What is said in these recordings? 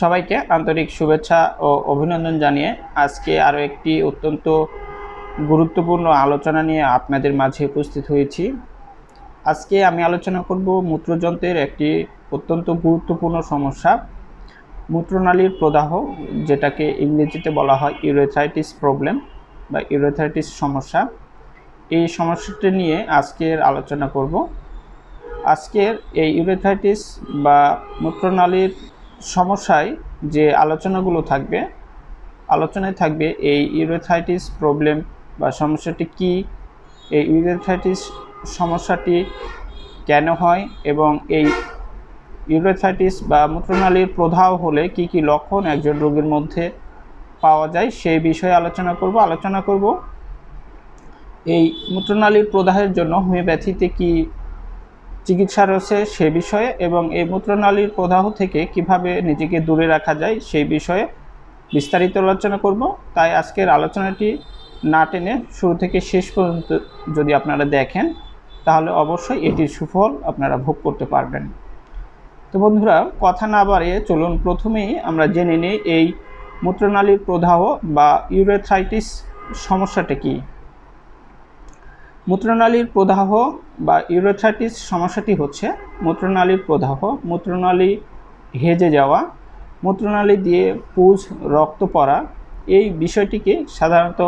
সবাইকে আন্তরিক শুভেচ্ছা ও অভিনন্দন জানিয়ে আজকে আরও একটি অত্যন্ত গুরুত্বপূর্ণ আলোচনা নিয়ে আপনাদের মাঝে উপস্থিত হয়েছি। আজকে আমি আলোচনা করব মূত্রযন্ত্রের একটি অত্যন্ত গুরুত্বপূর্ণ সমস্যা। মূত্রনালীর প্রদাহ, যেটাকে ইংরেজিতে বলা হয় ইউরেথাইটিস প্রবলেম বা ইউরেথাইটিস সমস্যা। এই সমস্যাটি নিয়ে আজকের আলোচনা করব। আজকের এই ইউরেথাইটিস বা মূত্রনালীর সমস্যায় যে আলোচনাগুলো থাকবে, আলোচনায় থাকবে এই ইউরেথাইটিস প্রবলেম বা সমস্যাটি কি, এই ইউরেথাইটিস সমস্যাটি কেন হয় এবং এই ইউরেথাইটিস বা মূত্রনালীর প্রদাহ হলে কি কি লক্ষণ একজন রোগীর মধ্যে পাওয়া যায় সেই বিষয়ে আলোচনা করব। আলোচনা করব, এই মূত্রনালীর প্রদাহের জন্য হোমিওপ্যাথিতে কি চিকিৎসা রয়েছে সে বিষয়ে এবং এই মূত্রনালীর প্রদাহ থেকে কীভাবে নিজেকে দূরে রাখা যায় সেই বিষয়ে বিস্তারিত আলোচনা করব। তাই আজকের আলোচনাটি না টেনে শুরু থেকে শেষ পর্যন্ত যদি আপনারা দেখেন, তাহলে অবশ্যই এটির সুফল আপনারা ভোগ করতে পারবেন। তো বন্ধুরা, কথা না বাড়িয়ে চলুন প্রথমেই আমরা জেনে নিই এই মূত্রনালীর প্রদাহ বা ইউরেথ্রাইটিস সমস্যাটা কী। মূত্রনালীর প্রদাহ বা ইউরেথ্রাইটিস সমস্যাটি হচ্ছে মূত্রনালীর প্রদাহ। মূত্রনালী হেজে যাওয়া, মূত্রনালী দিয়ে পুজ, রক্ত পড়া, এই বিষয়টিকে সাধারণত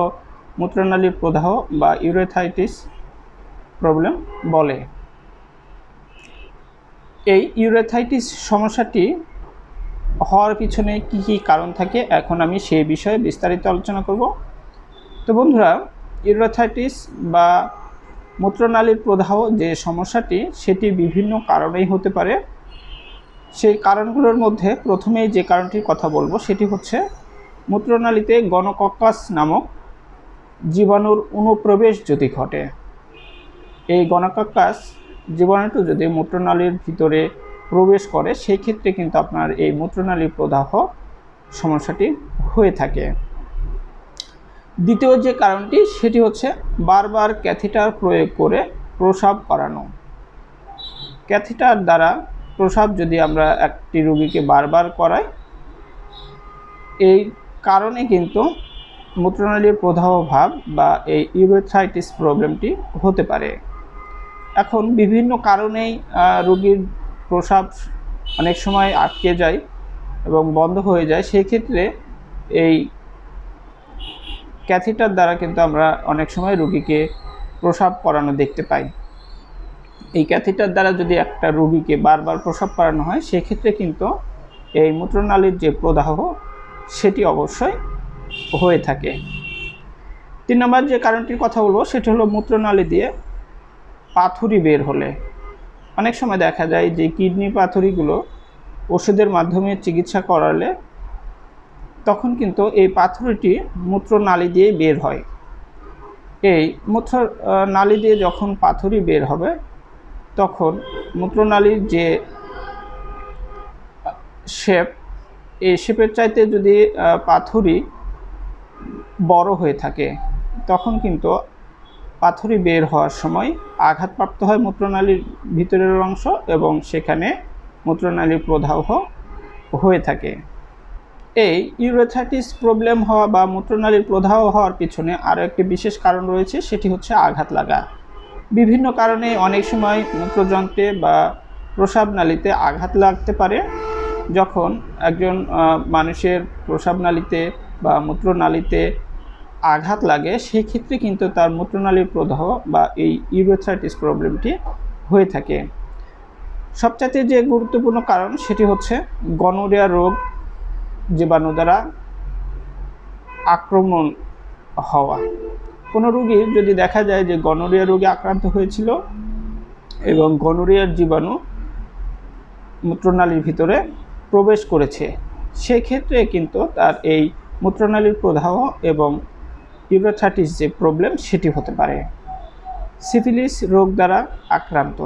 মূত্রনালীর প্রদাহ বা ইউরেথাইটিস প্রবলেম বলে। এই ইউরেথাইটিস সমস্যাটি হওয়ার পিছনে কি কি কারণ থাকে, এখন আমি সেই বিষয়ে বিস্তারিত আলোচনা করব। তো বন্ধুরা ইউরেথাইটিস বা মূত্রনালীর প্রদাহ যে সমস্যাটি, সেটি বিভিন্ন কারণেই হতে পারে। সেই কারণগুলোর মধ্যে প্রথমেই যে কারণটির কথা বলব, সেটি হচ্ছে মূত্রনালীতে গণকক্কাস নামক জীবাণুর অনুপ্রবেশ যদি ঘটে। এই গণকক্কাস জীবাণুটি যদি মূত্রনালীর ভিতরে প্রবেশ করে, সেই ক্ষেত্রে কিন্তু আপনার এই মূত্রনালী প্রদাহ সমস্যাটি হয়ে থাকে। দ্বিতীয় যে কারণটি, সেটি হচ্ছে বারবার ক্যাথিটার প্রয়োগ করে প্রসাব করানো। ক্যাথিটার দ্বারা প্রসাব যদি আমরা একটি রোগীকে বারবার করাই, এই কারণে কিন্তু মূত্রনালীর প্রদাহ ভাব বা এই ইউরেথ্রাইটিস প্রবলেমটি হতে পারে। এখন বিভিন্ন কারণেই রোগীর প্রসাব অনেক সময় আটকে যায় এবং বন্ধ হয়ে যায়। সেই ক্ষেত্রে এই ক্যাথিটার দ্বারা কিন্তু আমরা অনেক সময় রুগীকে প্রসাব করানো দেখতে পাই। এই ক্যাথিটার দ্বারা যদি একটা রুগীকে বারবার প্রসাব করানো হয়, সেক্ষেত্রে কিন্তু এই মূত্রনালীর যে প্রদাহ, সেটি অবশ্যই হয়ে থাকে। তিন নম্বর যে কারণটির কথা বলব, সেটি হলো মূত্রনালী দিয়ে পাথুরি বের হলে। অনেক সময় দেখা যায় যে কিডনি পাথুরিগুলো ওষুধের মাধ্যমে চিকিৎসা করালে তখন কিন্তু এই পাথরটি মূত্রনালী দিয়ে বের হয়। এই মূত্র নালী দিয়ে যখন পাথরি বের হবে, তখন মূত্রনালীর যে শেপ, এই শেপের চাইতে যদি পাথরি বড় হয়ে থাকে, তখন কিন্তু পাথরি বের হওয়ার সময় আঘাতপ্রাপ্ত হয় মূত্রনালীর ভিতরের অংশ এবং সেখানে মূত্রনালীর প্রদাহ হয়ে থাকে। এই ইউরেথাইটিস প্রবলেম হওয়া বা মূত্রনালীর প্রদাহ হওয়ার পিছনে আরও একটি বিশেষ কারণ রয়েছে, সেটি হচ্ছে আঘাত লাগা। বিভিন্ন কারণে অনেক সময় মূত্রযন্ত্রে বা প্রসাব নালীতে আঘাত লাগতে পারে। যখন একজন মানুষের প্রসাব নালীতে বা মূত্রনালীতে আঘাত লাগে, সেক্ষেত্রে কিন্তু তার মূত্রনালীর প্রদাহ বা এই ইউরেথাইটিস প্রবলেমটি হয়ে থাকে। সবচাইতে যে গুরুত্বপূর্ণ কারণ, সেটি হচ্ছে গনোরিয়া রোগ। জীবাণু দ্বারা আক্রমণ হওয়া। কোনো রুগীর যদি দেখা যায় যে গনোরিয়া রোগে আক্রান্ত হয়েছিল এবং গনোরিয়ার জীবাণু মূত্রনালীর ভিতরে প্রবেশ করেছে, সেক্ষেত্রে কিন্তু তার এই মূত্রনালীর প্রদাহ এবং ইউরোথাইটিস যে প্রবলেম সেটি হতে পারে। সিফিলিস রোগ দ্বারা আক্রান্ত।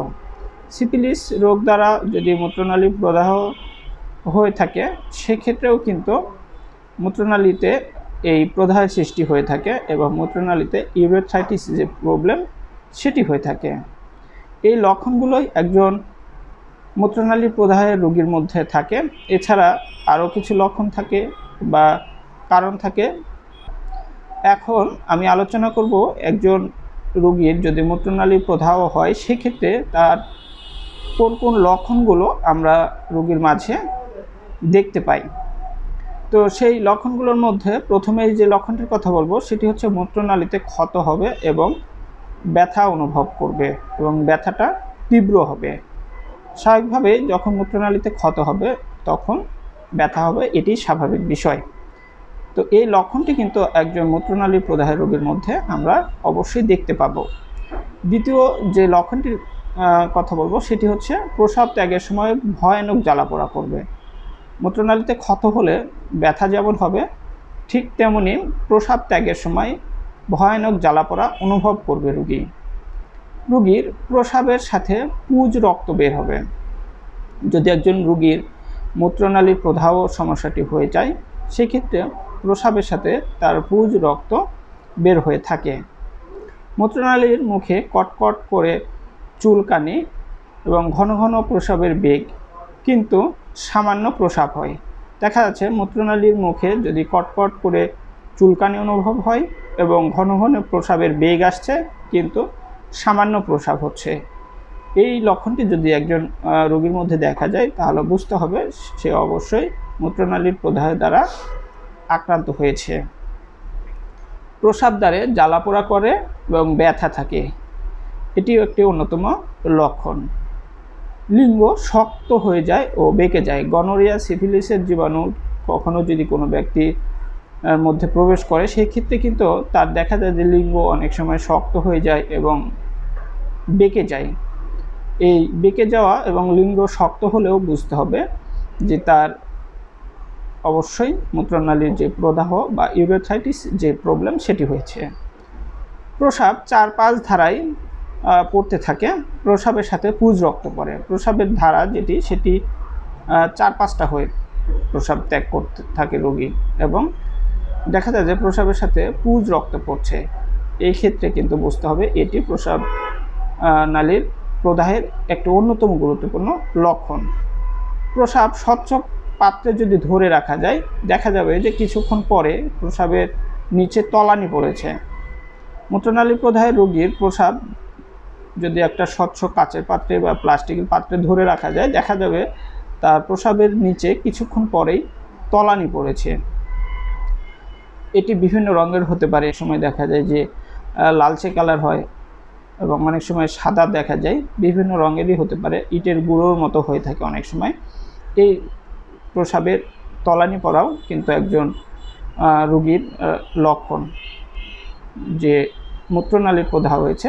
সিফিলিস রোগ দ্বারা যদি মূত্রনালীর প্রদাহ হয়ে থাকে, সেক্ষেত্রেও কিন্তু মূত্রনালীতে এই প্রদাহের সৃষ্টি হয়ে থাকে এবং মূত্রনালীতে ইউরেথাইটিস যে প্রবলেম, সেটি হয়ে থাকে। এই লক্ষণগুলোই একজন মূত্রনালীর প্রদাহের রোগীর মধ্যে থাকে। এছাড়া আরও কিছু লক্ষণ থাকে বা কারণ থাকে। এখন আমি আলোচনা করব একজন রোগীর যদি মূত্রনালীর প্রদাহ হয়, সেক্ষেত্রে তার কোন কোন লক্ষণগুলো আমরা রোগীর মাঝে দেখতে পাই। তো সেই লক্ষণগুলোর মধ্যে প্রথমে যে লক্ষণটির কথা বলব, সেটি হচ্ছে মূত্রনালীতে ক্ষত হবে এবং ব্যথা অনুভব করবে এবং ব্যথাটা তীব্র হবে। স্বাভাবিকভাবে যখন মূত্রনালীতে ক্ষত হবে, তখন ব্যথা হবে, এটি স্বাভাবিক বিষয়। তো এই লক্ষণটি কিন্তু একজন মূত্রনালীর প্রদাহের রোগীর মধ্যে আমরা অবশ্যই দেখতে পাবো। দ্বিতীয় যে লক্ষণটির কথা বলব, সেটি হচ্ছে প্রসাব ত্যাগের সময় ভয়ানক জ্বালাপোড়া করবে মূত্রনালীতে ক্ষত হলে ব্যথা যেমন হবে, ঠিক তেমনি প্রসাব ত্যাগের সময় ভয়ানক জ্বালাপোড়া অনুভব করবে রুগী। রুগীর প্রসাবের সাথে পুজ রক্ত বের হবে। যদি একজন রুগীর মূত্রনালীর প্রদাহ সমস্যাটি হয়ে যায়, সেক্ষেত্রে প্রসাবের সাথে তার পুজ রক্ত বের হয়ে থাকে। মূত্রনালীর মুখে কটকট করে চুলকানি এবং ঘন ঘন প্রসাবের বেগ, কিন্তু সামান্য প্রসাব হয়। দেখা যাচ্ছে, মূত্রনালীর মুখে যদি কটকট করে চুলকানি অনুভব হয় এবং ঘন ঘন প্রসাবের বেগ আসছে, কিন্তু সামান্য প্রসাব হচ্ছে। এই লক্ষণটি যদি একজন রোগীর মধ্যে দেখা যায়, তাহলে বুঝতে হবে সে অবশ্যই মূত্রনালীর প্রদাহের দ্বারা আক্রান্ত হয়েছে। প্রসাব দ্বারে জ্বালাপোড়া করে এবং ব্যথা থাকে। এটিও একটি অন্যতম লক্ষণ। লিঙ্গ শক্ত হয়ে যায় ও বেঁকে যায়। গনোরিয়া সিফিলিসের জীবাণু কখনও যদি কোনো ব্যক্তি মধ্যে প্রবেশ করে, সেই ক্ষেত্রে কিন্তু তার দেখা যায় যে লিঙ্গ অনেক সময় শক্ত হয়ে যায় এবং বেঁকে যায়। এই বেঁকে যাওয়া এবং লিঙ্গ শক্ত হলেও বুঝতে হবে যে তার অবশ্যই মূত্রনালীর যে প্রদাহ বা ইউরোথাইটিস যে প্রবলেম, সেটি হয়েছে। প্রসাব চার পাঁচ ধারায় পড়তে থাকে, প্রসাবের সাথে পুজ রক্ত পড়ে। প্রসাবের ধারা যেটি, সেটি চার পাঁচটা হয়ে প্রসাব ত্যাগ করতে থাকে রোগী এবং দেখা যায় যে প্রসাবের সাথে পুজ রক্ত পড়ছে। এই ক্ষেত্রে কিন্তু বুঝতে হবে এটি প্রসাব নালীর প্রদাহের একটি অন্যতম গুরুত্বপূর্ণ লক্ষণ। প্রসাব স্বচ্ছ পাত্রে যদি ধরে রাখা যায়, দেখা যাবে যে কিছুক্ষণ পরে প্রসাবের নিচে তলানি পড়েছে। মূত্রনালী প্রদাহের রোগীর প্রসাব যদি একটা স্বচ্ছ কাচের পাত্রে বা প্লাস্টিকের পাত্রে ধরে রাখা যায়, দেখা যাবে তার প্রসাবের নিচে কিছুক্ষণ পরেই তলানি পড়েছে। এটি বিভিন্ন রঙের হতে পারে। সময় দেখা যায় যে লালচে কালার হয় এবং অনেক সময় সাদা দেখা যায়। বিভিন্ন রঙেরই হতে পারে। ইটের গুঁড়োর মতো হয়ে থাকে অনেক সময়। এই প্রসাবের তলানি পড়াও কিন্তু একজন রুগীর লক্ষণ যে মূত্রনালীর প্রদাহ হয়েছে।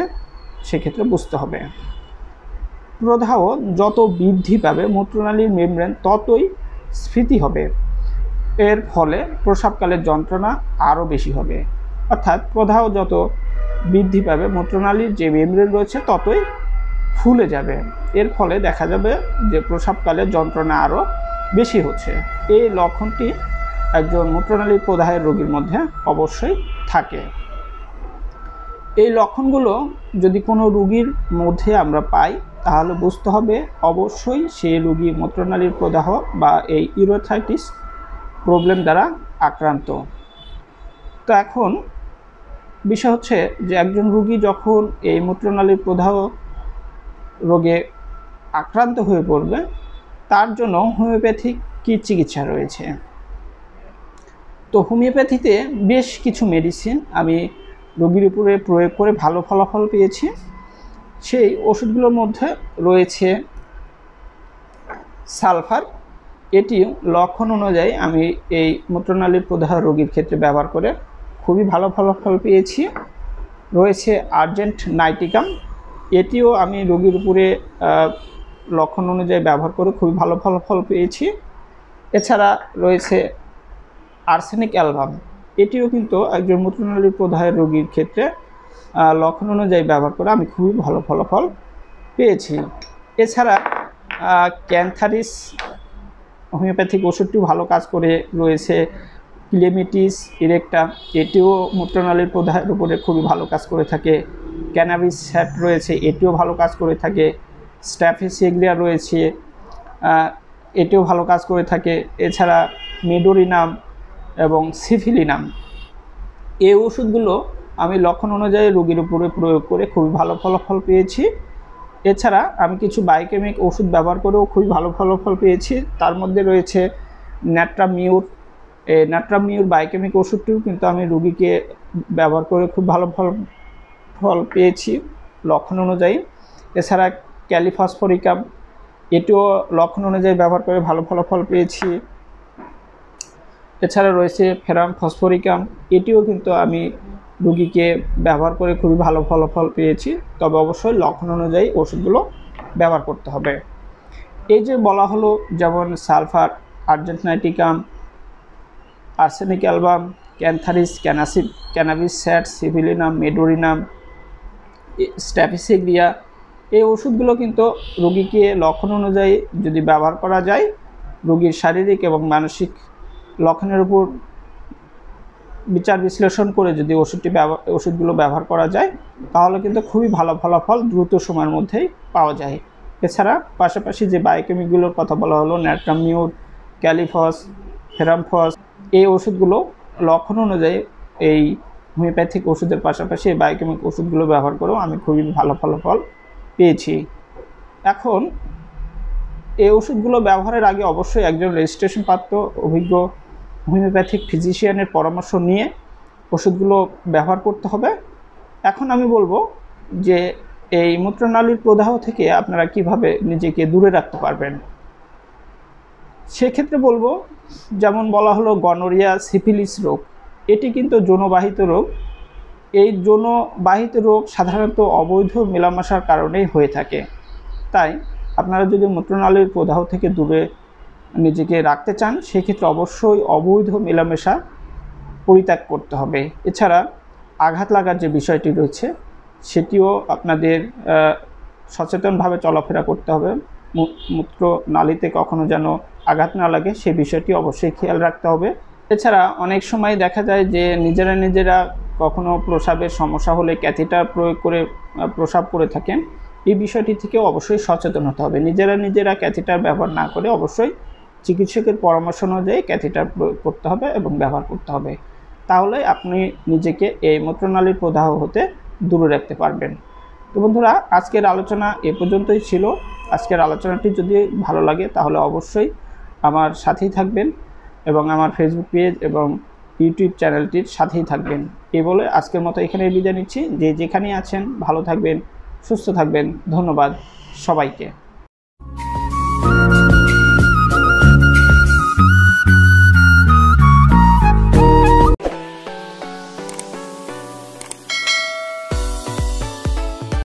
সেক্ষেত্রে বুঝতে হবে। প্রদাহ যত বৃদ্ধি পাবে মূত্রনালীর মেমব্রেন, ততই স্ফীতি হবে। এর ফলে প্রসাবকালের যন্ত্রণা আরও বেশি হবে। অর্থাৎ প্রদাহ যত বৃদ্ধি পাবে মূত্রনালীর যে মেমব্রেন রয়েছে, ততই ফুলে যাবে। এর ফলে দেখা যাবে যে প্রসাবকালে যন্ত্রণা আরও বেশি হচ্ছে। এই লক্ষণটি একজন মূত্রনালীর প্রদাহের রোগীর মধ্যে অবশ্যই থাকে। এই লক্ষণগুলো যদি কোনো রুগীর মধ্যে আমরা পাই, তাহলে বুঝতে হবে অবশ্যই সেই রুগী মূত্রনালীর প্রদাহ বা এই ইউরোথাইটিস প্রবলেম দ্বারা আক্রান্ত। তো এখন বিষয় হচ্ছে যে একজন রুগী যখন এই মূত্রনালীর প্রদাহ রোগে আক্রান্ত হয়ে পড়বে, তার জন্য হোমিওপ্যাথিক কী চিকিৎসা রয়েছে? তো হোমিওপ্যাথিতে বেশ কিছু মেডিসিন আমি রোগীর উপরে প্রয়োগ করে ভালো ফলাফল পেয়েছি। সেই ওষুধগুলোর মধ্যে রয়েছে সালফার। এটি লক্ষণ অনুযায়ী আমি এই মূত্রনালীর প্রদাহ রোগীর ক্ষেত্রে ব্যবহার করে খুবই ভালো ফলাফল পেয়েছি। রয়েছে আর্জেন্ট নাইটিকাম। এটিও আমি রোগীর উপরে লক্ষণ অনুযায়ী ব্যবহার করে খুবই ভালো ফলাফল পেয়েছি। এছাড়া রয়েছে আর্সেনিক অ্যালবাম। এটিও কিন্তু একজন মূত্রনালীর প্রদাহের রোগীর ক্ষেত্রে লক্ষণ অনুযায়ী ব্যবহার করে আমি খুবই ভালো ফলাফল পেয়েছি। এছাড়া ক্যান্থারিস, হোমিওপ্যাথিক ওষুধটিও ভালো কাজ করে রয়েছে। ক্লেমিটিস ইরেকটা এটিও মূত্রনালীর প্রদাহের উপরে খুবই ভালো কাজ করে থাকে। ক্যানাবিস স্যাট রয়েছে, এটিও ভালো কাজ করে থাকে। স্ট্যাফিসিগ্রিয়া রয়েছে এটিও ভালো কাজ করে থাকে। এছাড়া মেডোরিনাম এবং সিফিলিনাম। এই ওষুধগুলো আমি লক্ষণ অনুযায়ী রোগীর উপরে প্রয়োগ করে খুবই ভালো ফলাফল পেয়েছি। এছাড়া আমি কিছু বায়োকেমিক ওষুধ ব্যবহার করেও খুবই ভালো ফলাফল পেয়েছি। তার মধ্যে রয়েছে ন্যাট্রামিউর। এই ন্যাট্রামিউর বায়োকেমিক ওষুধটিও কিন্তু আমি রুগীকে ব্যবহার করে খুব ভালো ফল ফল পেয়েছি লক্ষণ অনুযায়ী। এছাড়া ক্যালিফসফরিকাম, এটিও লক্ষণ অনুযায়ী ব্যবহার করে ভালো ফলাফল পেয়েছি। এছাড়া রয়েছে ফেরাম, ফসফরিকাম। এটিও কিন্তু আমি রুগীকে ব্যবহার করে খুবই ভালো ফলাফল পেয়েছি। তবে অবশ্যই লক্ষণ অনুযায়ী ওষুধগুলো ব্যবহার করতে হবে। এই যে বলা হলো, যেমন sulphur argentum nitricum arsenic album, cantharis ক্যানাসিপ cannabis sat, syphilinum, medorrhinum staphysagria এই ওষুধগুলো কিন্তু রোগীকে লক্ষণ অনুযায়ী যদি ব্যবহার করা যায়, রোগীর শারীরিক এবং মানসিক লক্ষণের উপর বিচার বিশ্লেষণ করে যদি ওষুধটি ব্যবহার ওষুধগুলো ব্যবহার করা যায়, তাহলে কিন্তু খুবই ভালো ফলাফল দ্রুত সময়ের মধ্যেই পাওয়া যায়। এছাড়া পাশাপাশি যে বায়োকেমিকগুলোর কথা বলা হলো, ন্যাট্রামিউর, ক্যালিফস, ফেরামফস, এই ওষুধগুলো লক্ষণ অনুযায়ী এই হোমিওপ্যাথিক ওষুধের পাশাপাশি এই বায়োকেমিক ওষুধগুলো ব্যবহার করেও আমি খুবই ভালো ফলাফল পেয়েছি। এখন এই ওষুধগুলো ব্যবহারের আগে অবশ্যই একজন রেজিস্ট্রেশন প্রাপ্ত অভিজ্ঞ হোমিওপ্যাথিক ফিজিশিয়ানের পরামর্শ নিয়ে ওষুধগুলো ব্যবহার করতে হবে। এখন আমি বলব যে এই মূত্রনালীর প্রদাহ থেকে আপনারা কীভাবে নিজেকে দূরে রাখতে পারবেন। সেক্ষেত্রে বলব, যেমন বলা হলো গনোরিয়া সিফিলিস রোগ, এটি কিন্তু যৌনবাহিত রোগ। এই যৌনবাহিত রোগ সাধারণত অবৈধ মেলামেশার কারণেই হয়ে থাকে। তাই আপনারা যদি মূত্রনালীর প্রদাহ থেকে দূরে নিজেকে রাখতে চান, সেক্ষেত্রে অবশ্যই অবৈধ মেলামেশা পরিত্যাগ করতে হবে। এছাড়া আঘাত লাগার যে বিষয়টি রয়েছে, সেটিও আপনাদের সচেতনভাবে চলাফেরা করতে হবে। মূত্র নালীতে কখনো যেন আঘাত না লাগে, সে বিষয়টি অবশ্যই খেয়াল রাখতে হবে। এছাড়া অনেক সময় দেখা যায় যে নিজেরা নিজেরা কখনো প্রসাবের সমস্যা হলে ক্যাথিটার প্রয়োগ করে প্রসাব করে থাকেন। এই বিষয়টি থেকেও অবশ্যই সচেতন হতে হবে। নিজেরা নিজেরা ক্যাথিটার ব্যবহার না করে অবশ্যই চিকিৎসকের পরামর্শ অনুযায়ী ক্যাথিটার প্রয়োগ করতে হবে এবং ব্যবহার করতে হবে। তাহলে আপনি নিজেকে এই মূত্রনালীর প্রদাহ হতে দূরে রাখতে পারবেন। তো বন্ধুরা, আজকের আলোচনা এ পর্যন্তই ছিল। আজকের আলোচনাটি যদি ভালো লাগে, তাহলে অবশ্যই আমার সাথেই থাকবেন এবং আমার ফেসবুক পেজ এবং ইউটিউব চ্যানেলটির সাথেই থাকবেন। এই বলে আজকের মতো এখানে বিদায় নিচ্ছি। যে যেখানেই আছেন, ভালো থাকবেন, সুস্থ থাকবেন। ধন্যবাদ সবাইকে।